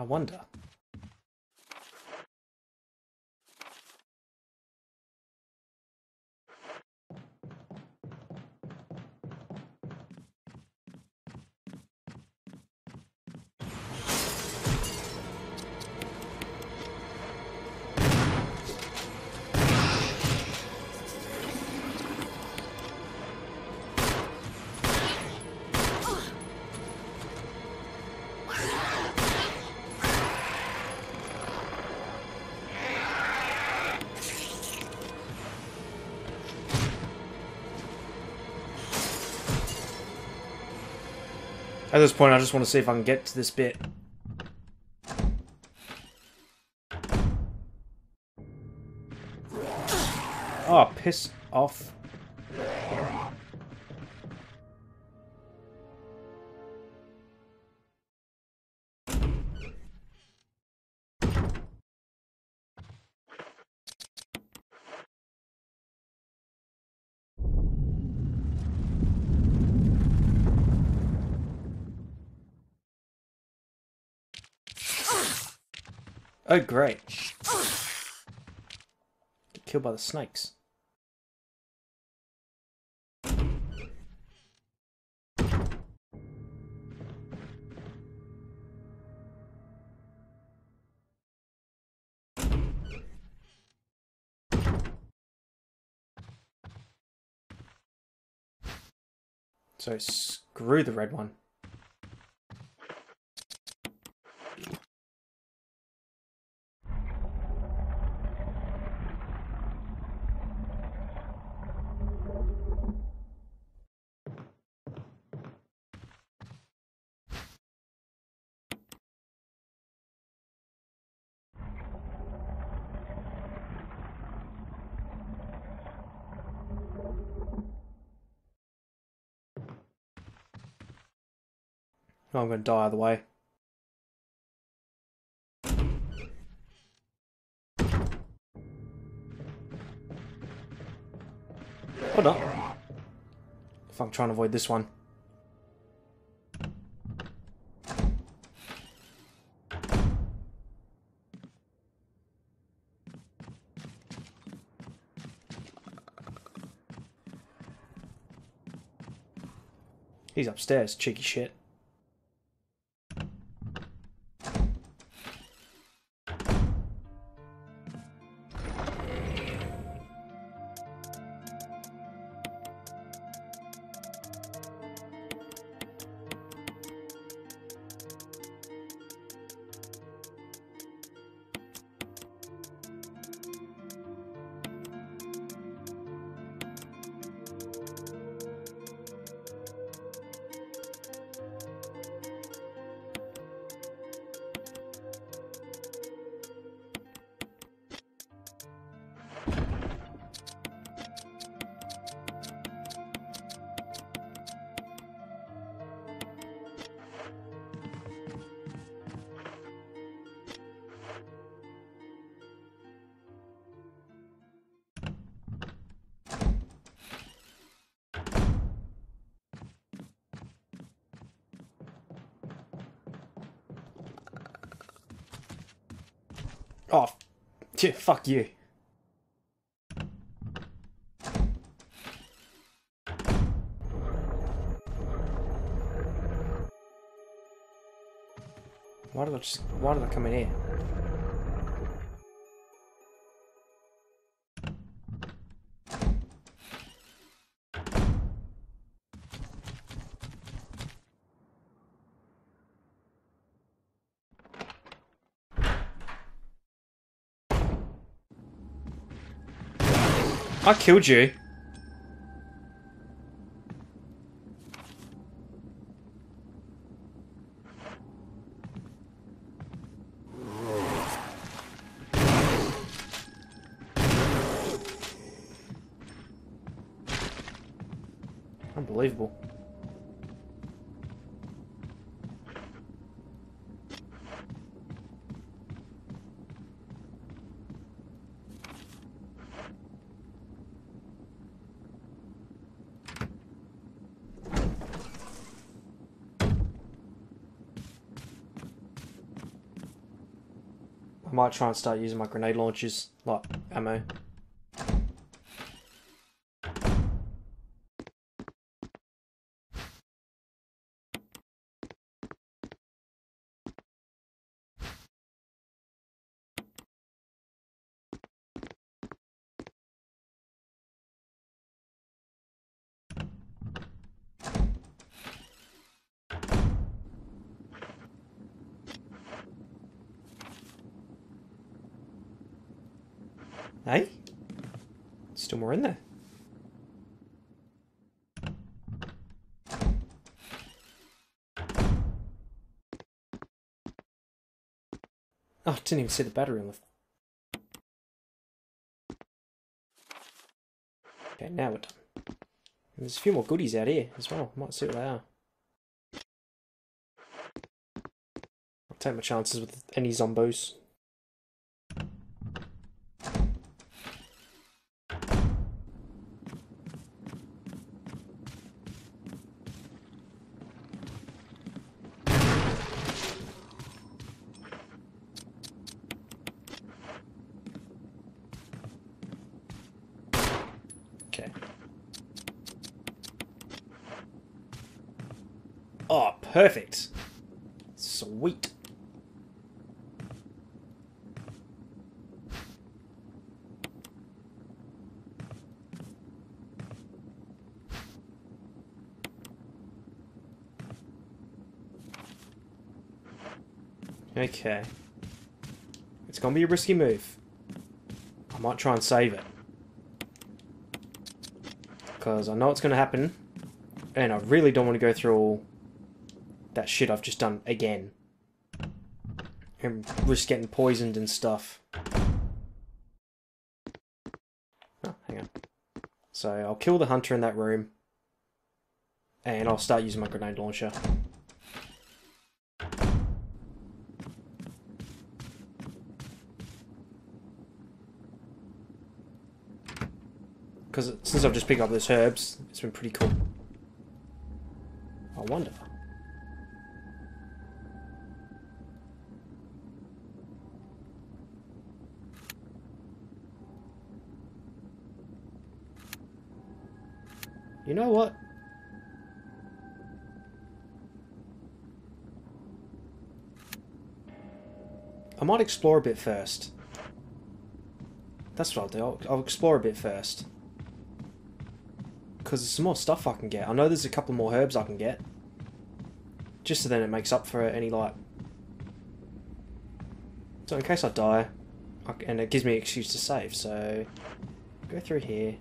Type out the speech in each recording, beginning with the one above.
I wonder. At this point, I just want to see if I can get to this bit. Oh, piss off. Oh, great. Get killed by the snakes. So screw the red one. I'm going to die either way. Hold on. If I'm trying to avoid this one. He's upstairs, cheeky shit. Oh, yeah, fuck you. Why did I just, why did I come in here? I killed you. Unbelievable. I might try and start using my grenade launchers, like ammo. Hey? Still more in there. Oh, I didn't even see the battery on the... Okay, now we're done. And there's a few more goodies out here as well. Might see what they are. I'll take my chances with any zombos. Okay. Oh, perfect. Sweet. Okay. It's gonna be a risky move. I might try and save it. Because I know it's to happen. And I really don't want to go through all that shit I've just done again. And risk getting poisoned and stuff. Oh, hang on. So I'll kill the hunter in that room. And I'll start using my grenade launcher. Because since I've just picked up those herbs, it's been pretty cool. I wonder. You know what? I might explore a bit first. That's what I'll do. I'll, I'll explore a bit first because there's some more stuff I can get. I know there's a couple more herbs I can get. Just so then it makes up for any, like... So in case I die, and it gives me an excuse to save, so... Go through here.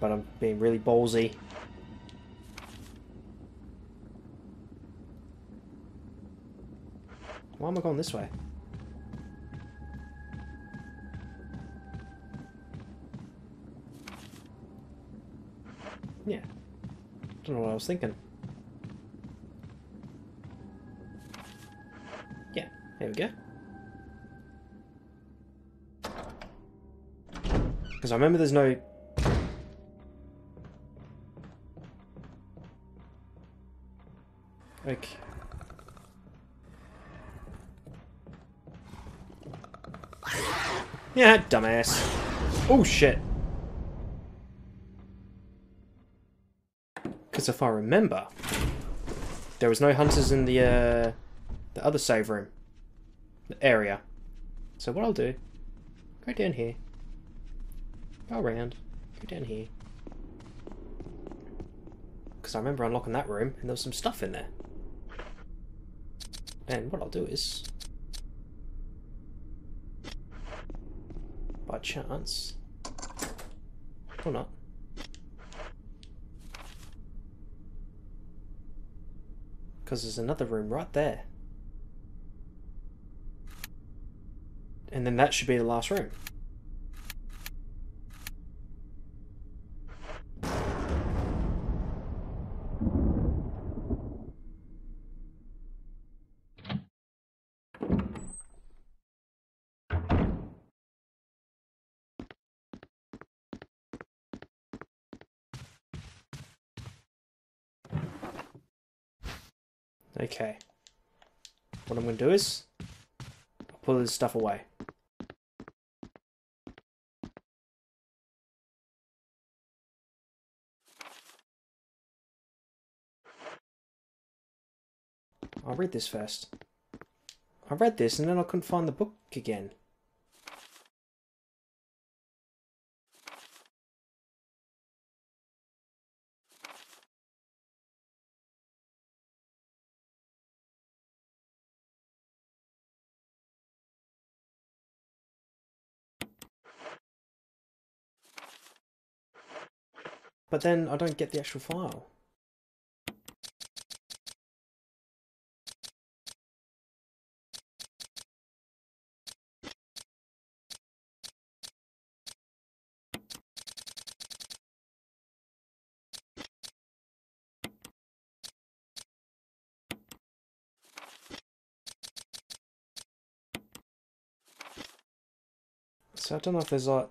But I'm being really ballsy. Why am I going this way? Yeah. Don't know what I was thinking. Yeah, there we go. Because I remember there's no... Okay. Yeah, dumbass. Oh, shit. Because if I remember, there was no hunters in the uh, the other save room the area. So what I'll do, go down here, go around, go down here. Because I remember unlocking that room and there was some stuff in there. And what I'll do is, by chance, or not, Because there's another room right there. And then that should be the last room. Okay. What I'm going to do is, pull this stuff away. I'll read this first. I read this and then I couldn't find the book again. But then I don't get the actual file. So I don't know if there's like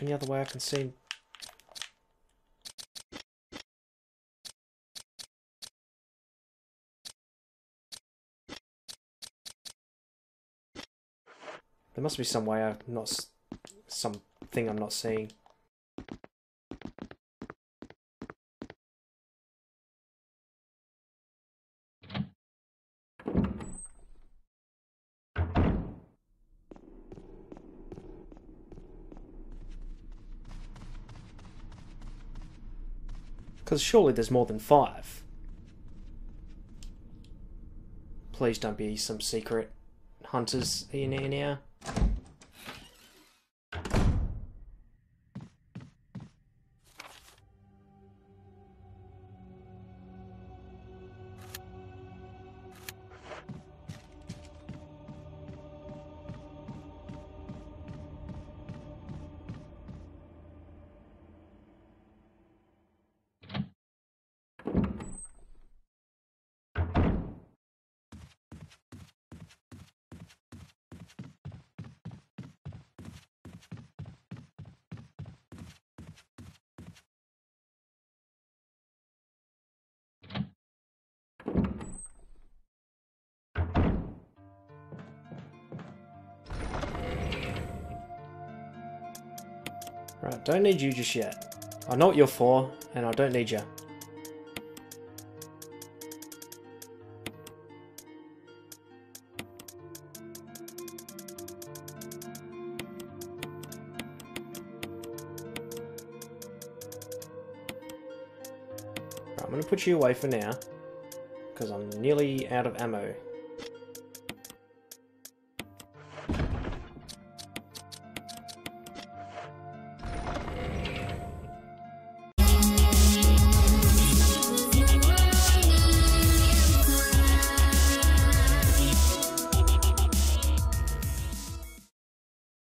any other way I can see There must be some way I'm not something I'm not seeing. Because surely there's more than five. Please don't be some secret hunters in here now. Right, don't need you just yet. I know what you're for, and I don't need you. Right, I'm going to put you away for now, because I'm nearly out of ammo.